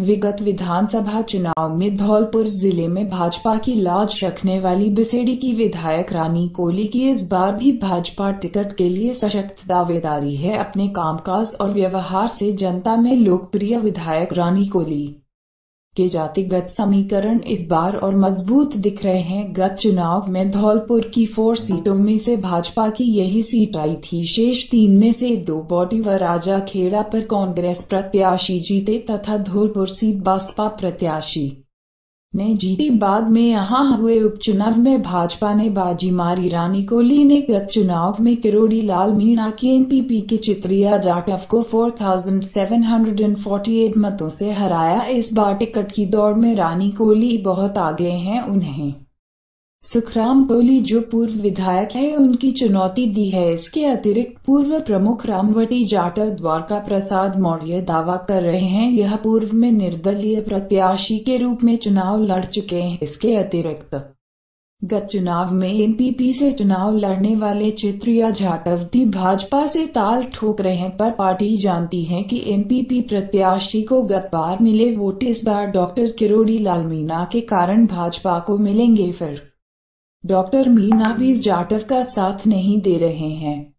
विगत विधानसभा चुनाव में धौलपुर ज़िले में भाजपा की लाज रखने वाली बिसेड़ी की विधायक रानी कोहली की इस बार भी भाजपा टिकट के लिए सशक्त दावेदारी है अपने कामकाज और व्यवहार से जनता में लोकप्रिय विधायक रानी कोली के जातिगत समीकरण इस बार और मज़बूत दिख रहे हैं। गत चुनाव में धौलपुर की फोर सीटों में से भाजपा की यही सीट आई थी। शेष तीन में से दो बॉडी व राजा खेड़ा पर कांग्रेस प्रत्याशी जीते तथा धौलपुर सीट बसपा प्रत्याशी। ने जीती बाद में यहाँ हुए उपचुनाव में भाजपा ने बाजी मारी। रानी कोहली ने गत चुनाव में किरोड़ी लाल मीणा की एनपीपी के चित्रिया जाटव को 4,748 मतों से हराया। इस बार टिकट की दौड़ में रानी कोहली बहुत आगे हैं उन्हें। सुखराम कोहली जो पूर्व विधायक है, उनकी चुनौती दी है इसके अतिरिक्त पूर्व प्रमुख रामवटी जाटव द्वारका प्रसाद मौर्य दावा कर रहे हैं, यह पूर्व में निर्दलीय प्रत्याशी के रूप में चुनाव लड़ चुके हैं। इसके अतिरिक्त गत चुनाव में एनपीपी से चुनाव लड़ने वाले चित्रिया जाटव भी भाजपा से ताल ठोक रहे हैं, पर पार्टी जानती है कि एनपीपी प्रत्याशी को गत बार मिले वोट इस बार डॉक्टर किरोड़ी लाल मीणा के कारण भाजपा को मिलेंगे फिर। डॉक्टर मीना भी जाटव का साथ नहीं दे रहे हैं।